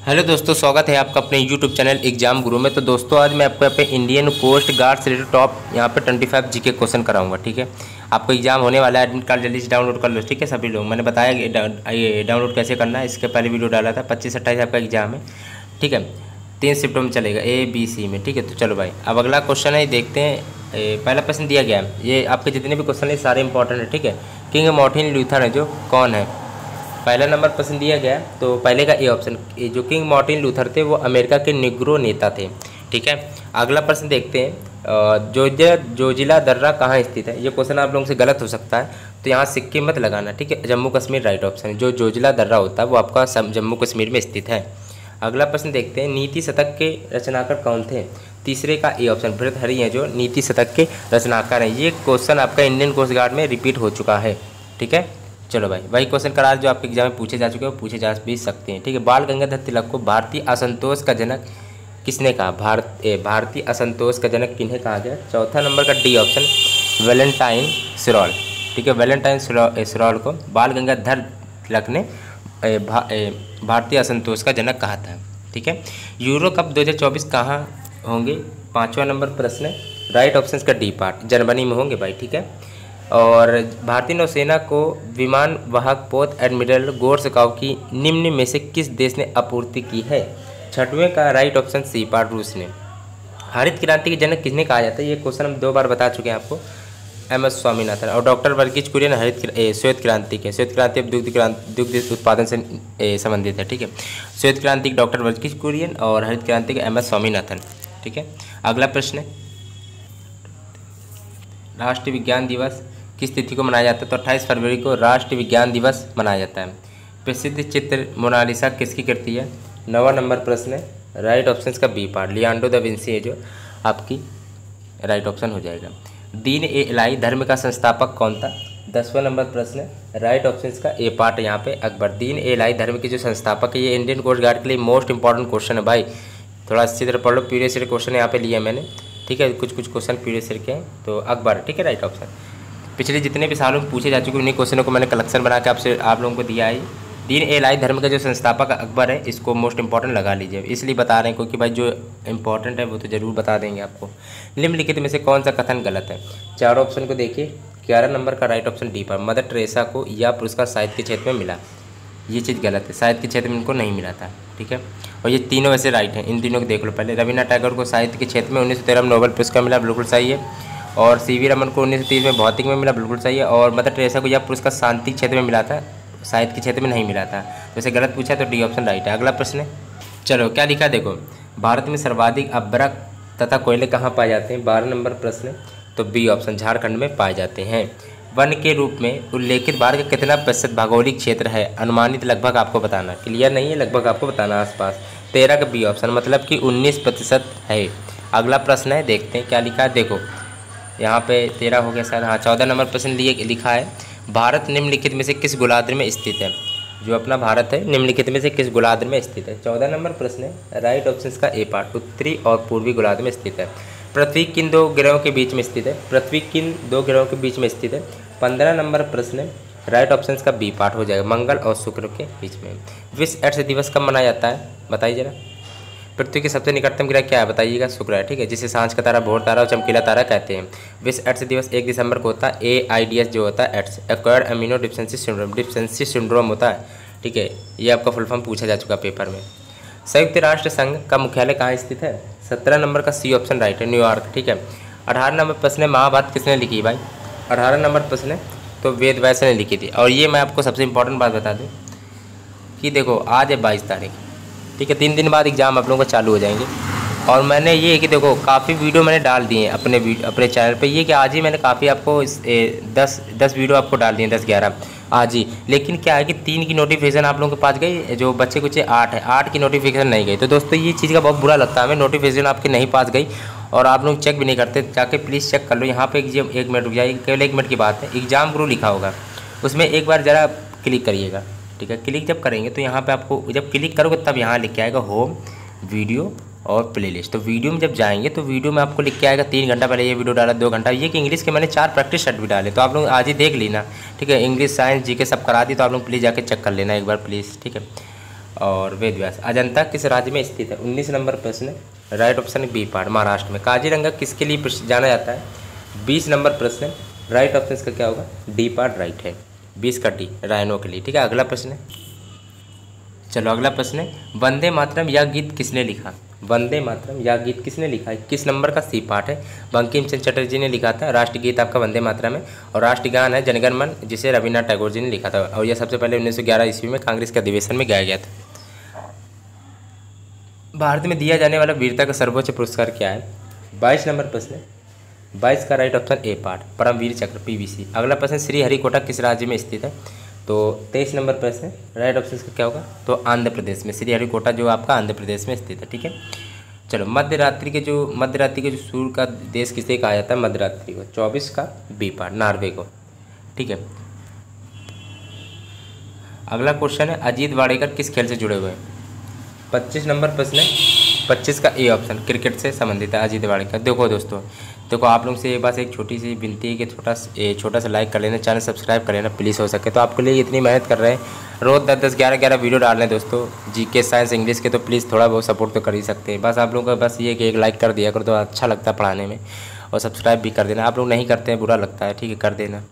Hello दोस्तों, स्वागत है आपका अपने यूट्यूब चैनल एग्ज़ाम गुरु में। तो दोस्तों, आज मैं आपको यहाँ पे इंडियन कोस्ट गार्ड से रिलेटेड टॉप यहाँ पे 25 जी के क्वेश्चन कराऊँगा, ठीक है? आपको एग्ज़ाम होने वाला है एडमिट कार्ड जल्दी से डाउनलोड कर लो, ठीक है, सभी लोग? मैंने बताया कि ये डाउनलोड कैसे करना है, इसके पहले वीडियो डाला था, पच्चीस अट्ठाईस आपका एग्ज़ाम है, ठीक है? तीन शिफ्ट में चलेगा ए बी सी में, ठीक है? तो चलो भाई, अब अगला क्वेश्चन है देखते हैं पहला प्रश्न दिया गया है। ये आपके जितने भी क्वेश्चन है सारे इंपॉर्टेंट है, ठीक है? किंग मॉर्टिन लूथर है जो, कौन है? पहला नंबर पसंद दिया गया। तो पहले का ए ऑप्शन जो किंग मार्टिन लूथर थे, वो अमेरिका के निग्रो नेता थे। ठीक है? अगला प्रश्न देखते हैं। जोजिया जोजिला दर्रा कहाँ स्थित है? ये क्वेश्चन आप लोगों से गलत हो सकता है। तो यहाँ सिक्किम मत लगाना, ठीक है? जम्मू कश्मीर राइट ऑप्शन है जो जोजिला दर्रा होता है, वो आपका जम्मू कश्मीर में स्थित है। अगला प्रश्न देखते हैं। नीति शतक के रचनाकार कौन थे? तीसरे का ए ऑप्शन भरत हरि हैं जो नीति शतक के रचनाकार हैं। ये क्वेश्चन आपका इंडियन कोस्ट गार्ड में रिपीट हो चुका है। ठीक है? चलो भाई, वही क्वेश्चन करार जो आपके एग्ज़ाम में पूछे जा चुके हैं पूछे जा भी सकते हैं, ठीक है? बाल गंगाधर तिलक को भारतीय असंतोष का जनक किसने कहा? भारत भारतीय असंतोष का जनक किन्हें कहा गया? चौथा नंबर का डी ऑप्शन वेलेंटाइन सिरॉल ठीक है? वैलेंटाइन सिरॉल को बाल गंगाधर तिलक ने भारतीय असंतोष का जनक कहा था, ठीक है? यूरो कप 2024 कहाँ होंगे? पाँचवा नंबर प्रश्न राइट ऑप्शन का डी पार्ट जर्मनी में होंगे भाई, ठीक है? और भारतीय नौसेना को विमान वाहक पोत एडमिरल गोरसकाव की निम्न में से किस देश ने आपूर्ति की है? छठवें का राइट ऑप्शन सी पार रूस ने। हरित क्रांति के जनक किसने कहा जाता है? ये क्वेश्चन हम दो बार बता चुके हैं आपको। एम एस स्वामीनाथन और डॉक्टर वर्गीज कुरियन हरित श्वेत क्रांति के। श्वेत क्रांति अब दुग्ध क्रांति दुग्ध उत्पादन से संबंधित है, ठीक है? श्वेत क्रांति डॉक्टर वर्गीज कुरियन और हरित क्रांति के एम एस स्वामीनाथन, ठीक है? अगला प्रश्न है। राष्ट्रीय विज्ञान दिवस किस तिथि को मनाया जाता है? तो 28 फरवरी को राष्ट्रीय विज्ञान दिवस मनाया जाता है। प्रसिद्ध चित्र मोनालिसा किसकी कृति है? नवा नंबर प्रश्न है। राइट ऑप्शन का B part Leonardo da Vinci है जो आपकी राइट ऑप्शन हो जाएगा। दीन ए इलाई धर्म का संस्थापक कौन था? दसवां नंबर प्रश्न राइट ऑप्शन का ए पार्ट यहाँ पे अकबर। दीन ए इलाई धर्म के जो संस्थापक है, ये इंडियन कोस्ट गार्ड के लिए मोस्ट इंपॉर्टेंट क्वेश्चन है भाई। थोड़ा अच्छी तरह पढ़ लो। ईयर क्वेश्चन यहाँ पे लिया मैंने। ठीक है कुछ कुछ क्वेश्चन ईयर के हैं। तो अकबर, ठीक है राइट ऑप्शन पिछले जितने भी सालों में पूछे जा चुके उन्हीं क्वेश्चनों को मैंने कलेक्शन बना के आपसे आप लोगों को दिया है। दीन ए लाई धर्म का जो संस्थापक अकबर है, इसको मोस्ट इंपॉर्टेंट लगा लीजिए। इसलिए बता रहे हैं क्योंकि भाई जो इंपॉर्टेंट है, वो तो ज़रूर बता देंगे आपको। निम्नलिखित में से कौन सा कथन गलत है? चार ऑप्शन को देखिए। ग्यारह नंबर का राइट ऑप्शन डी पर। मदर ट्रेसा को यह पुरस्कार साहित्य के क्षेत्र में मिला। ये चीज़ गलत है। साहित्य के क्षेत्र में इनको नहीं मिला था, ठीक है? और ये तीनों वैसे राइट हैं। इन तीनों को देख लो पहले। रवीना टैगोर को साहित्य के क्षेत्र में उन्नीस सौ तेरह में नोबेल पुरस्कार मिला, बिल्कुल सही है। और सी वी रमन को उन्नीस सौ तीस में भौतिक में मिला, बिल्कुल सही है। और मदर टेरेसा को यह पुरस्कार शांति क्षेत्र में मिला था साहित्य के क्षेत्र में नहीं मिला था। वैसे गलत पूछा तो डी ऑप्शन राइट है। अगला प्रश्न है, चलो, क्या लिखा देखो, भारत में सर्वाधिक अब्रक तथा कोयले कहाँ पाए जाते हैं? बारह नंबर प्रश्न तो बी ऑप्शन, झारखंड में पाए जाते हैं। वन के रूप में उल्लेखित भारत का कितना प्रतिशत भौगोलिक क्षेत्र है? अनुमानित लगभग आपको बताना। क्लियर नहीं है? लगभग आपको बताना आसपास। तेरह का बी ऑप्शन मतलब कि उन्नीस प्रतिशत है। अगला प्रश्न है, देखते हैं, क्या लिखा है? देखो यहाँ पे तेरह हो गया शायद हाँ चौदह नंबर प्रश्न लिए लिखा है, भारत निम्नलिखित में से किस गोलार्ध में स्थित है? जो अपना भारत है, निम्नलिखित में से किस गोलार्ध में स्थित है? चौदह नंबर प्रश्न है राइट ऑप्शन का ए पार्ट उत्तरी और पूर्वी गोलार्ध में स्थित है। पृथ्वी किन दो ग्रहों के बीच में स्थित है? पृथ्वी किन दो ग्रहों के बीच में स्थित है? पंद्रह नंबर प्रश्न राइट ऑप्शन का बी पार्ट हो जाएगा, मंगल और शुक्र के बीच में। विश्व एड्स दिवस कब मनाया जाता है? बताइए जरा। पृथ्वी के सबसे निकटतम ग्रह क्या है? बताइएगा, शुक्र है, ठीक है? जिसे साँझ का तारा, भोर तारा और चमकीला तारा कहते हैं। विश्व एड्स दिवस एक दिसंबर को होता है। ए आई डी एस जो होता है, AIDS acquired immuno deficiency syndrome deficiency syndrome होता है, ठीक है? ये आपका फुल फॉर्म पूछा जा चुका पेपर में। संयुक्त राष्ट्र संघ का मुख्यालय कहाँ स्थित है? सत्रह नंबर का सी ऑप्शन राइट है न्यूयॉर्क ठीक है? अठारह नंबर प्रश्न महाभारत किसने लिखी भाई? अठारह नंबर प्रश्न तो वेद व्यास ने लिखी थी। और ये मैं आपको सबसे इंपॉर्टेंट बात बता दूँ कि देखो, आज है बाईस तारीख। ठीक है तीन दिन बाद एग्ज़ाम आप लोगों का चालू हो जाएँगे। और मैंने ये कि देखो काफ़ी वीडियो मैंने डाल दिए हैं अपने अपने चैनल पे। ये कि आज ही मैंने काफ़ी आपको इस ए, दस दस वीडियो आपको डाल दिए दस ग्यारह। आज ही। लेकिन क्या है कि तीन की नोटिफिकेशन आप लोगों के पास गई जो बच्चे कुछ आठ है। आठ की नोटिफिकेशन नहीं गई। तो दोस्तों ये चीज़ का बहुत बुरा लगता है हमें। नोटिफिकेशन आपके नहीं पास गई और आप लोग चेक भी नहीं करते। जाके प्लीज़ चेक कर लो। यहाँ पर एक एक मिनट रुक जाइए। केवल एक मिनट की बात है। एग्ज़ाम गुरु लिखा होगा। उसमें एक बार ज़रा क्लिक करिएगा। ठीक है क्लिक जब करेंगे तो यहाँ पे आपको जब क्लिक करोगे तब यहाँ लिख के आएगा होम वीडियो और प्लेलिस्ट तो वीडियो में जब जाएँगे तो वीडियो में आपको लिख के आएगा तीन घंटा पहले ये वीडियो डाला, दो घंटा। ये कि इंग्लिश के मैंने चार प्रैक्टिस सेट भी डाले तो आप लोग आज ही देख लेना, ठीक है? इंग्लिश साइंस जी के सब करा दी तो आप लोग प्लीज़ जाके चेक कर लेना एक बार प्लीज़ ठीक है? और वेद व्यास अजंता किस राज्य में स्थित है? उन्नीस नंबर प्रश्न right option B part Maharashtra में। काजीरंगा किसके लिए जाना जाता है? बीस नंबर प्रश्न राइट ऑप्शन इसका क्या होगा? डी पार्ट राइट है। बीस का डी रायनो के लिए, ठीक है? अगला प्रश्न है। चलो, अगला प्रश्न है, वंदे मातरम, यह गीत किसने लिखा? वंदे मातरम, यह गीत किसने लिखा? है किस नंबर का सी पार्ट है? बंकिम चंद्र चटर्जी ने लिखा था, राष्ट्रगीत आपका वंदे मातरम है, और राष्ट्रगान है जनगण मन जिसे रविन्द्रनाथ टैगोर जी ने लिखा था, और यह सबसे पहले उन्नीस सौ ग्यारह ईस्वी में कांग्रेस के अधिवेशन में गाया गया था। भारत में दिया जाने वाला वीरता का सर्वोच्च पुरस्कार क्या है? बाईस नंबर प्रश्न बाईस का right option A part, Paramvir Chakra, PVC. अगला प्रश्न श्री हरिकोटा किस राज्य में स्थित है? तो तेईस नंबर प्रश्न, राइट ऑप्शन का क्या होगा? तो आंध्र प्रदेश में, श्री हरिकोटा जो आपका आंध्र प्रदेश में स्थित है, ठीक है? चलो मध्य रात्रि के जो मध्य रात्रि के जो सूर्य का देश किसे कहा जाता है? मध्य रात्रि को, चौबीस का बी पार्ट, नार्वे को, ठीक है? अगला क्वेश्चन है, अजीत वाडेकर किस खेल से जुड़े हुए हैं? पच्चीस नंबर प्रश्न है, पच्चीस का ए ऑप्शन, क्रिकेट से संबंधित है अजीत वाडेकर। देखो दोस्तों देखो, आप लोग से बस एक छोटी सी विनती है कि छोटा छोटा सा लाइक कर लेना चैनल सब्सक्राइब कर लेना प्लीज़ हो सके। तो आपके लिए इतनी मेहनत कर रहे हैं। रोज़ दस दस, ग्यारह ग्यारह वीडियो डाल रहे हैं दोस्तों। जी के साइंस इंग्लिश के तो प्लीज़ थोड़ा बहुत सपोर्ट तो कर ही सकते हैं। बस आप लोगों का बस ये कि एक लाइक कर दिया करो तो अच्छा लगता है पढ़ाने में। और सब्सक्राइब भी कर देना। आप लोग नहीं करते हैं, बुरा लगता है, ठीक है, कर देना।